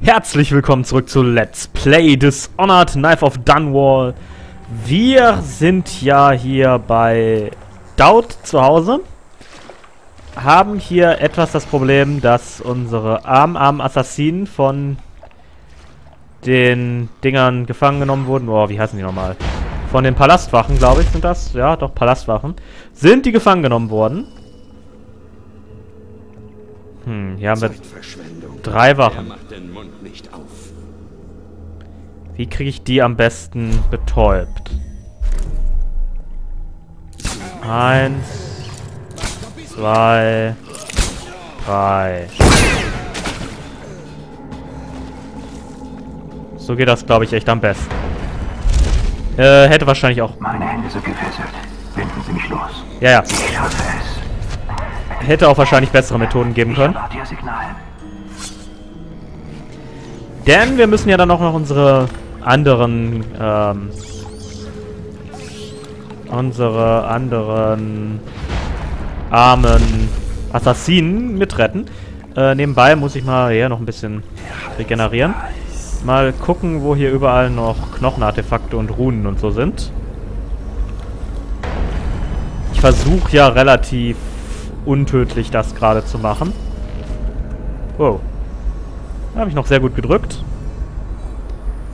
Herzlich willkommen zurück zu Let's Play Dishonored Knife of Dunwall. Wir sind ja hier bei Daut zu Hause. Haben hier etwas das Problem, dass unsere armen Assassinen von den Dingern gefangen genommen wurden. Boah, wie heißen die nochmal? Von den Palastwachen, glaube ich, sind das. Ja, doch, Palastwachen. Sind die gefangen genommen worden. Hm, hier haben wir drei Wachen. Wie kriege ich die am besten betäubt? Eins, zwei, drei. So geht das, glaube ich, echt am besten. Äh, hätte wahrscheinlich auch... Meine Hände sind gefesselt. Binden Sie mich los. Ja, ja. Ich schaffe es. Hätte auch wahrscheinlich bessere Methoden geben können. Signal. Denn wir müssen ja dann auch noch unsere anderen, ähm, unsere anderen armen Assassinen mitretten. Äh, nebenbei muss ich mal hier noch ein bisschen regenerieren. Mal gucken, wo hier überall noch Knochenartefakte und Runen und so sind. Ich versuche ja relativ untödlich das gerade zu machen. Wow. Da habe ich noch sehr gut gedrückt.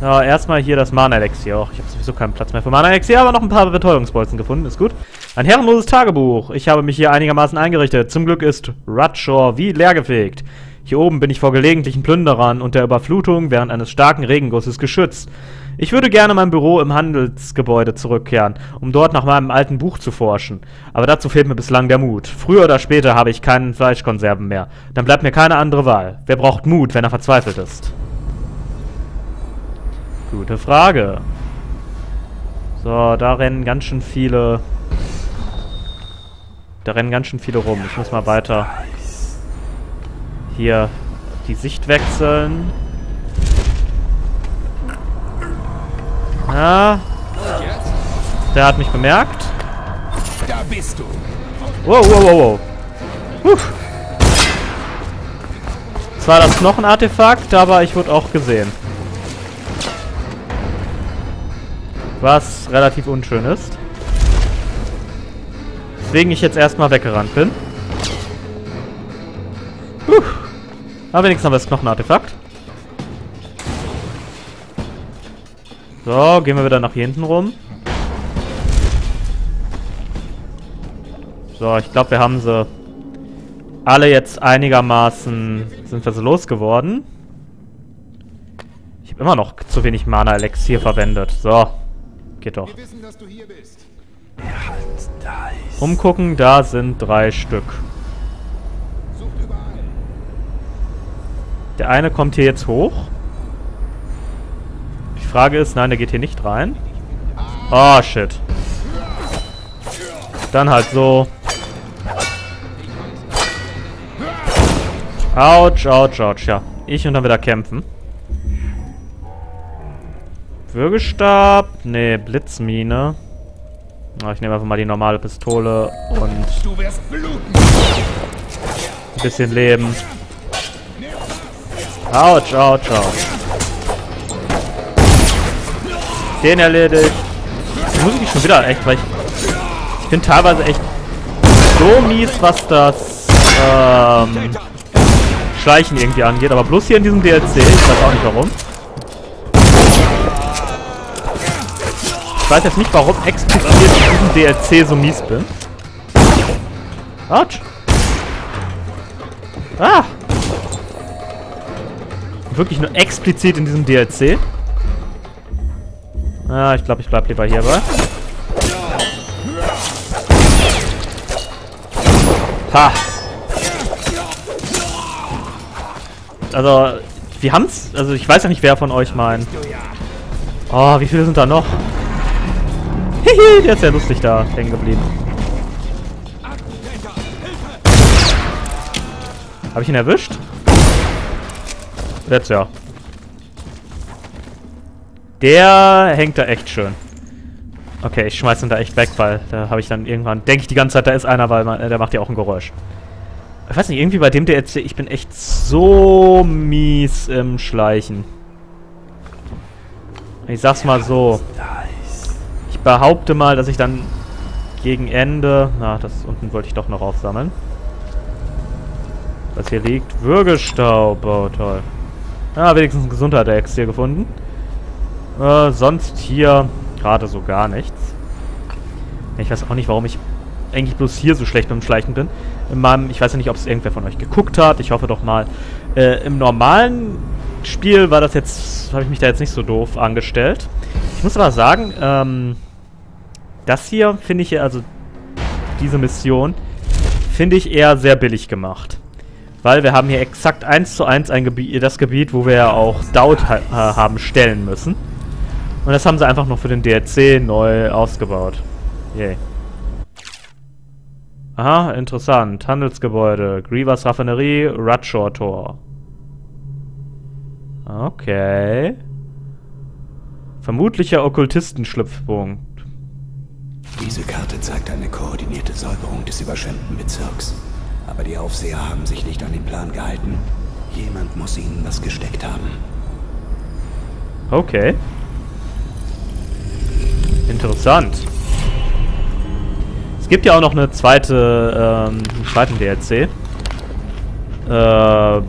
Ja, erstmal hier das Mana-Elixier. Och, ich habe sowieso keinen Platz mehr für Mana-Elixier, aber noch ein paar Betäubungsbolzen gefunden. Ist gut. Ein herrenloses Tagebuch. Ich habe mich hier einigermaßen eingerichtet. Zum Glück ist Rutshore wie leergefegt. Hier oben bin ich vor gelegentlichen Plünderern und der Überflutung während eines starken Regengusses geschützt. Ich würde gerne mein Büro im Handelsgebäude zurückkehren, um dort nach meinem alten Buch zu forschen. Aber dazu fehlt mir bislang der Mut. Früher oder später habe ich keinen Fleischkonserven mehr. Dann bleibt mir keine andere Wahl. Wer braucht Mut, wenn er verzweifelt ist? Gute Frage. So, da rennen ganz schön viele... Da rennen ganz schön viele rum. Ich muss mal weiter hier die Sicht wechseln. Ja. Der hat mich bemerkt. Da bist du. Wow, wow, wow, wow. Zwar das Knochenartefakt, aber ich wurde auch gesehen. Was relativ unschön ist. Deswegen ich jetzt erstmal weggerannt bin. Puh. Aber wenigstens haben wir das Knochenartefakt. So, gehen wir wieder nach hier hinten rum. So, ich glaube, wir haben sie alle jetzt einigermaßen... Sind wir so losgeworden. Ich habe immer noch zu wenig Mana-Elixier verwendet. So, geht doch. Wissen. Umgucken, da sind drei Stück. Der eine kommt hier jetzt hoch. Frage ist, nein, der geht hier nicht rein. Oh, shit. Dann halt so. Autsch, autsch, autsch, ja. Ich und dann wieder kämpfen. Würgestab? Nee, Blitzmine. Ah, ich nehme einfach mal die normale Pistole und ein bisschen Leben. Autsch, autsch, autsch. Den erledigt. Die Musik ist schon wieder echt, weil ich... Ich bin teilweise echt so mies, was das ähm, Schleichen irgendwie angeht. Aber bloß hier in diesem DLC. Ich weiß auch nicht warum. Ich weiß jetzt nicht, warum explizit in diesem DLC so mies bin. Autsch. Ah! Wirklich nur explizit in diesem DLC. Ah, ich glaube, ich bleib lieber hierbei. Ha! Also, wir haben's. Also, ich weiß ja nicht, wer von euch meint. Oh, wie viele sind da noch? Hihi, der ist ja lustig da hängen geblieben. Habe ich ihn erwischt? Jetzt ja. Der hängt da echt schön. Okay, ich schmeiß ihn da echt weg, weil da habe ich dann irgendwann... Denke ich die ganze Zeit, da ist einer, weil man, äh, der macht ja auch ein Geräusch. Ich weiß nicht, irgendwie bei dem DLC, ich bin echt so mies im Schleichen. Ich sag's mal so. Ich behaupte mal, dass ich dann gegen Ende... Na, das unten wollte ich doch noch aufsammeln. Was hier liegt? Würgestaub. Oh, toll. Ja, wenigstens ein Gesundheitsex hier gefunden. Äh, sonst hier gerade so gar nichts. Ich weiß auch nicht, warum ich eigentlich bloß hier so schlecht beim Schleichen bin. In meinem, ich weiß ja nicht, ob es irgendwer von euch geguckt hat. Ich hoffe doch mal. Äh, Im normalen Spiel war das jetzt, habe ich mich da jetzt nicht so doof angestellt. Ich muss aber sagen, ähm, das hier finde ich, also diese Mission, finde ich eher sehr billig gemacht. Weil wir haben hier exakt eins zu eins ein Gebiet, das Gebiet, wo wir ja auch Daut ha haben stellen müssen. Und das haben sie einfach noch für den DLC neu ausgebaut. Yay. Aha, interessant. Handelsgebäude, Grievous Raffinerie, Rutshore Tor. Okay. Vermutlicher Okkultistenschlüpfpunkt. Diese Karte zeigt eine koordinierte Säuberung des überschwemmten Bezirks. Aber die Aufseher haben sich nicht an den Plan gehalten. Jemand muss ihnen was gesteckt haben. Okay. Interessant. Es gibt ja auch noch eine zweite, ähm, einen zweiten DLC. Äh,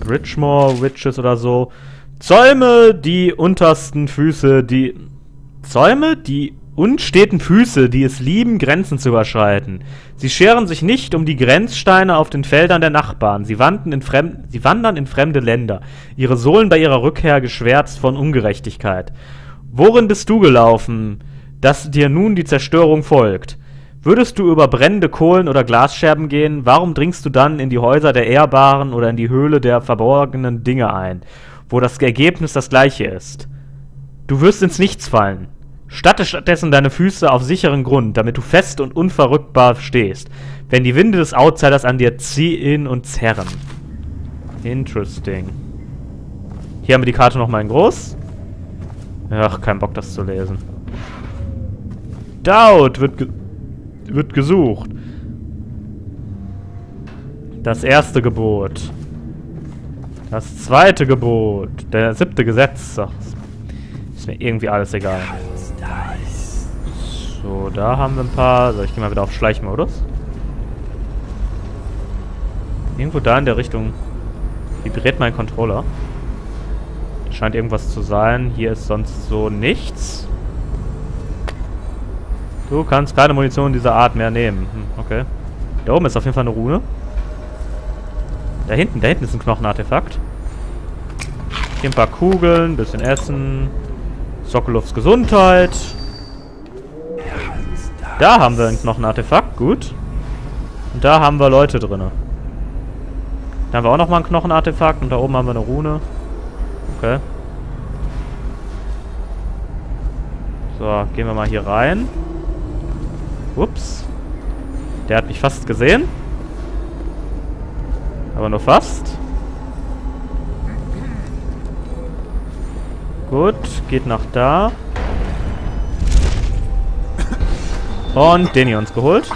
Bridgemore Witches oder so. Zäume die untersten Füße, die... Zäume die unsteten Füße, die es lieben, Grenzen zu überschreiten. Sie scheren sich nicht um die Grenzsteine auf den Feldern der Nachbarn. Sie, in sie wandern in fremde Länder, ihre Sohlen bei ihrer Rückkehr geschwärzt von Ungerechtigkeit. Worin bist du gelaufen, dass dir nun die Zerstörung folgt? Würdest du über brennende Kohlen oder Glasscherben gehen, warum dringst du dann in die Häuser der Ehrbaren oder in die Höhle der verborgenen Dinge ein, wo das Ergebnis das gleiche ist? Du wirst ins Nichts fallen. Statte stattdessen deine Füße auf sicheren Grund, damit du fest und unverrückbar stehst, wenn die Winde des Outsiders an dir ziehen und zerren. Interesting. Hier haben wir die Karte nochmal in groß. Ach, kein Bock, das zu lesen. Doubt wird, ge wird gesucht. Das erste Gebot. Das zweite Gebot. Der siebte Gesetz. Ach, ist mir irgendwie alles egal. So, da haben wir ein paar... So, ich gehe mal wieder auf Schleichmodus. Irgendwo da in der Richtung vibriert mein Controller. Scheint irgendwas zu sein. Hier ist sonst so nichts. Du kannst keine Munition dieser Art mehr nehmen. Hm, okay. Da oben ist auf jeden Fall eine Rune. Da hinten, da hinten ist ein Knochenartefakt. Hier ein paar Kugeln, bisschen Essen. Sokolovs Gesundheit. Da haben wir noch ein Artefakt, gut. Und da haben wir Leute drin. Da haben wir auch nochmal ein Knochenartefakt und da oben haben wir eine Rune. Okay. So, gehen wir mal hier rein. Ups. Der hat mich fast gesehen. Aber nur fast. Gut, geht nach da. Und den hier uns geholt.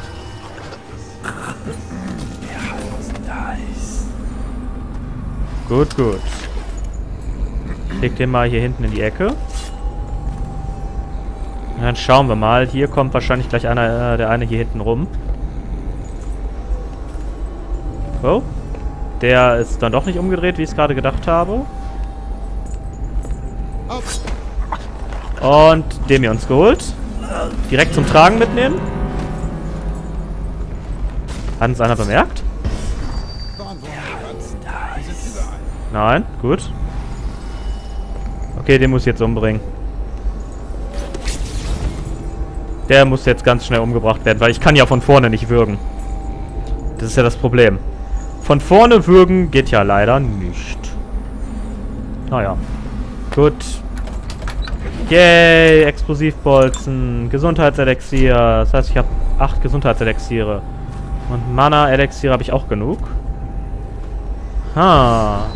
Gut, gut. Leg den mal hier hinten in die Ecke. Und dann schauen wir mal. Hier kommt wahrscheinlich gleich einer, äh, der eine hier hinten rum. Oh. Der ist dann doch nicht umgedreht, wie ich es gerade gedacht habe. Und den wir uns geholt. Direkt zum Tragen mitnehmen. Hat uns einer bemerkt? Nein, gut. Okay, den muss ich jetzt umbringen. Der muss jetzt ganz schnell umgebracht werden, weil ich kann ja von vorne nicht würgen. Das ist ja das Problem. Von vorne würgen geht ja leider nicht. Naja. Gut, Yay, Explosivbolzen, Gesundheitselixier. Das heißt, ich habe acht Gesundheitselixiere. Und Mana-Elixiere habe ich auch genug. Ha.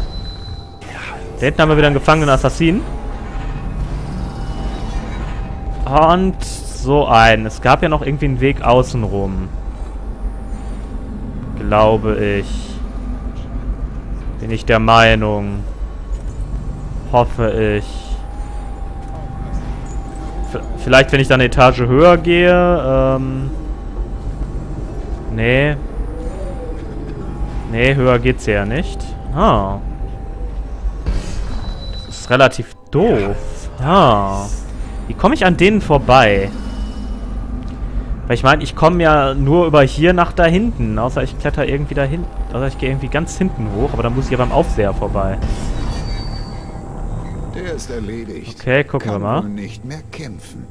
Da hinten haben wir wieder einen gefangenen Assassinen. Und so ein. Es gab ja noch irgendwie einen Weg außenrum. Glaube ich. Bin ich der Meinung. Hoffe ich. Vielleicht, wenn ich dann eine Etage höher gehe. Ähm. Nee. Nee, höher geht's ja nicht. Ah. Das ist relativ doof. Ah. Wie komme ich an denen vorbei? Weil ich meine, ich komme ja nur über hier nach da hinten. Außer ich kletter irgendwie da hinten. Außer ich gehe irgendwie ganz hinten hoch. Aber dann muss ich ja beim Aufseher vorbei. Ist erledigt. Okay, gucken Kann wir mal. nicht mehr kämpfen.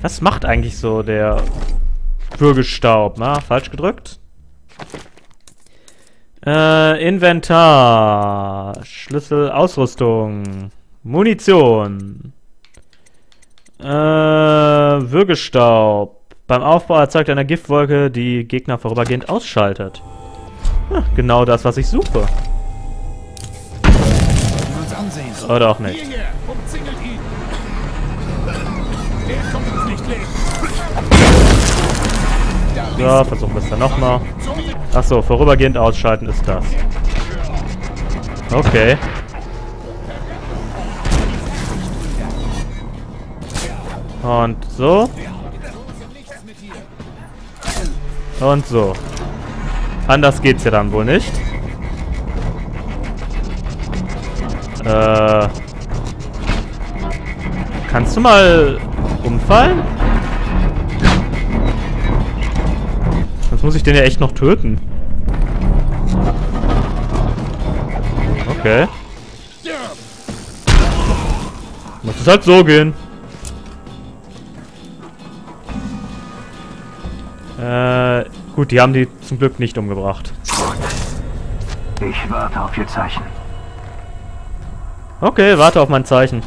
Was macht eigentlich so der Würgestaub? Na, falsch gedrückt. Äh, Inventar. Schlüssel, Ausrüstung. Munition. Äh, Würgestaub. Beim Aufbau erzeugt eine Giftwolke, die Gegner vorübergehend ausschaltet. Hm, genau das, was ich suche. Oder auch nicht. So, versuchen wir es dann nochmal. Achso, vorübergehend ausschalten ist das. Okay. Und so. Und so. Anders geht's ja dann wohl nicht. Äh. Kannst du mal umfallen? Sonst muss ich den ja echt noch töten. Okay. Muss es halt so gehen. Äh, gut, die haben die zum Glück nicht umgebracht. Ich warte auf Ihr Zeichen. Okay, warte auf mein Zeichen.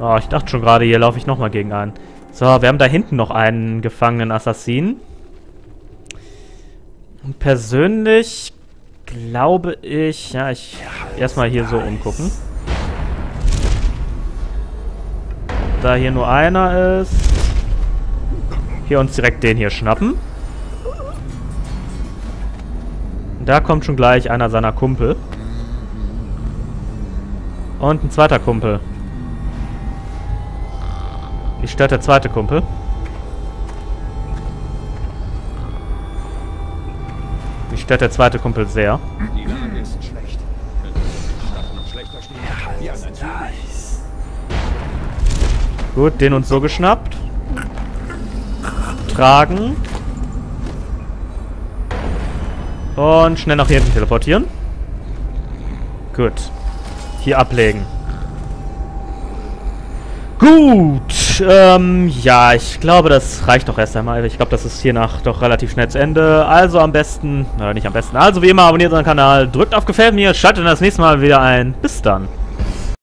Oh, ich dachte schon gerade, hier laufe ich nochmal gegen einen. So, wir haben da hinten noch einen gefangenen Assassinen. Und persönlich glaube ich... Ja, ich erstmal hier so umgucken. Da hier nur einer ist... Hier uns direkt den hier schnappen. Da kommt schon gleich einer seiner Kumpel. Und ein zweiter Kumpel. Wie stört der zweite Kumpel? Wie stört der zweite Kumpel sehr? Die Lage ist schlecht. Schlechter stehen. Ja, natürlich. Gut, den uns so geschnappt. Tragen. Und schnell nach hinten teleportieren. Gut. Hier ablegen. Gut. Ähm, ja, ich glaube, das reicht doch erst einmal. Ich glaube, das ist hiernach doch relativ schnell zu Ende. Also am besten, äh, nicht am besten. Also wie immer, abonniert unseren Kanal, drückt auf Gefällt mir, schaltet das nächste Mal wieder ein. Bis dann.